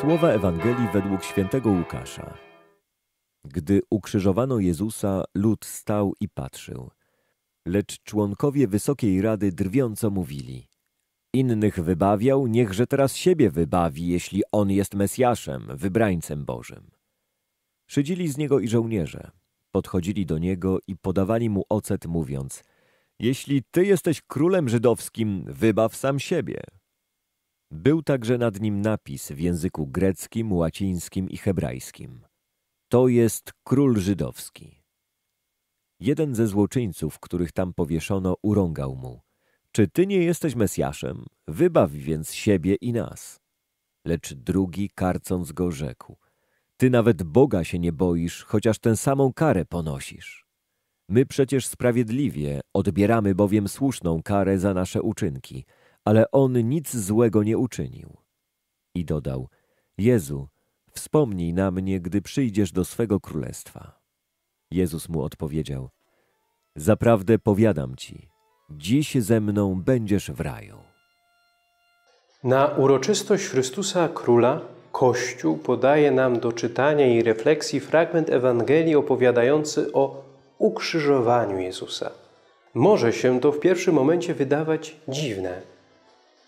Słowa Ewangelii według świętego Łukasza. Gdy ukrzyżowano Jezusa, lud stał i patrzył. Lecz członkowie Wysokiej Rady drwiąco mówili. Innych wybawiał, niechże teraz siebie wybawi, jeśli on jest Mesjaszem, wybrańcem Bożym. Szydzili z niego i żołnierze. Podchodzili do niego i podawali mu ocet, mówiąc – jeśli ty jesteś królem żydowskim, wybaw sam siebie. Był także nad nim napis w języku greckim, łacińskim i hebrajskim. To jest król żydowski. Jeden ze złoczyńców, których tam powieszono, urągał mu. Czy ty nie jesteś Mesjaszem? Wybaw więc siebie i nas. Lecz drugi, karcąc go, rzekł. Ty nawet Boga się nie boisz, chociaż tę samą karę ponosisz. My przecież sprawiedliwie odbieramy bowiem słuszną karę za nasze uczynki – ale on nic złego nie uczynił. I dodał, Jezu, wspomnij na mnie, gdy przyjdziesz do swego królestwa. Jezus mu odpowiedział, Zaprawdę powiadam ci, dziś ze mną będziesz w raju. Na uroczystość Chrystusa Króla Kościół podaje nam do czytania i refleksji fragment Ewangelii opowiadający o ukrzyżowaniu Jezusa. Może się to w pierwszym momencie wydawać dziwne,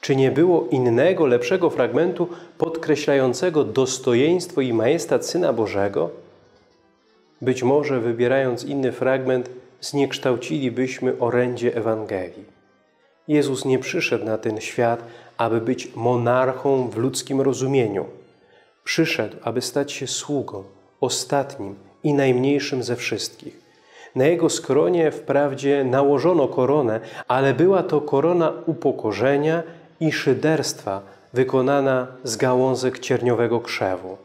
czy nie było innego, lepszego fragmentu podkreślającego dostojeństwo i majestat Syna Bożego? Być może wybierając inny fragment, zniekształcilibyśmy orędzie Ewangelii. Jezus nie przyszedł na ten świat, aby być monarchą w ludzkim rozumieniu. Przyszedł, aby stać się sługą, ostatnim i najmniejszym ze wszystkich. Na jego skronie wprawdzie nałożono koronę, ale była to korona upokorzenia i szyderstwa wykonana z gałązek cierniowego krzewu.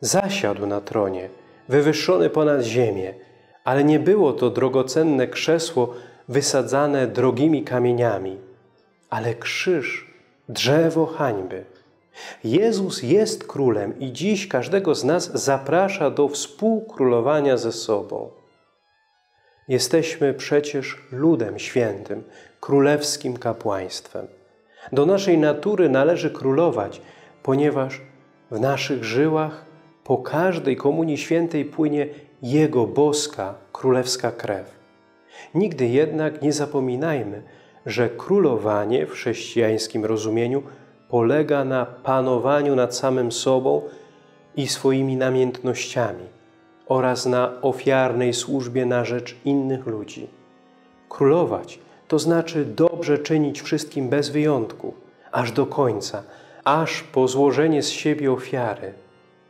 Zasiadł na tronie, wywyższony ponad ziemię, ale nie było to drogocenne krzesło wysadzane drogimi kamieniami, ale krzyż, drzewo hańby. Jezus jest królem i dziś każdego z nas zaprasza do współkrólowania ze sobą. Jesteśmy przecież ludem świętym, królewskim kapłaństwem. Do naszej natury należy królować, ponieważ w naszych żyłach po każdej Komunii Świętej płynie Jego boska, królewska krew. Nigdy jednak nie zapominajmy, że królowanie w chrześcijańskim rozumieniu polega na panowaniu nad samym sobą i swoimi namiętnościami oraz na ofiarnej służbie na rzecz innych ludzi. Królować to znaczy dobrze czynić wszystkim bez wyjątku, aż do końca, aż po złożenie z siebie ofiary,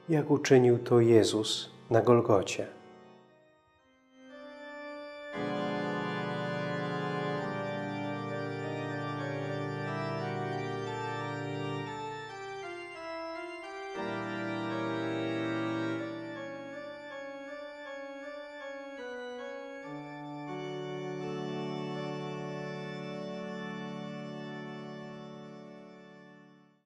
jak uczynił to Jezus na Golgocie.